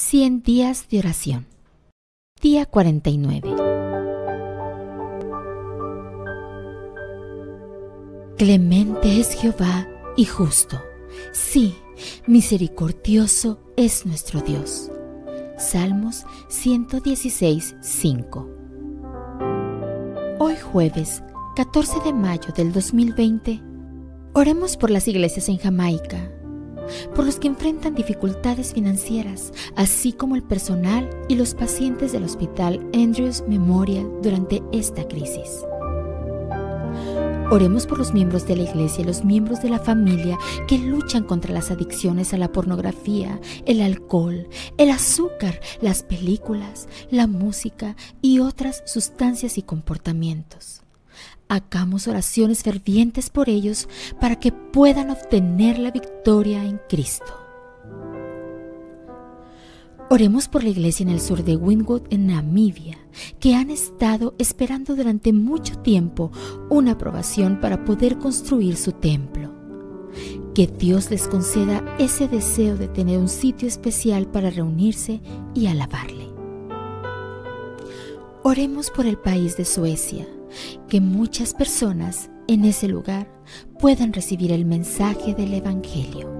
100 días de oración. Día 49. Clemente es Jehová y justo. Sí, misericordioso es nuestro Dios. Salmos 116, 5. Hoy jueves 14 de mayo del 2020, oremos por las iglesias en Jamaica por los que enfrentan dificultades financieras, así como el personal y los pacientes del Hospital Andrews Memorial durante esta crisis. Oremos por los miembros de la iglesia y los miembros de la familia que luchan contra las adicciones a la pornografía, el alcohol, el azúcar, las películas, la música y otras sustancias y comportamientos. Hagamos oraciones fervientes por ellos para que puedan obtener la victoria en Cristo. Oremos por la iglesia en el sur de Windwood, en Namibia, que han estado esperando durante mucho tiempo una aprobación para poder construir su templo. Que Dios les conceda ese deseo de tener un sitio especial para reunirse y alabarle. Oremos por el país de Suecia que muchas personas en ese lugar puedan recibir el mensaje del Evangelio.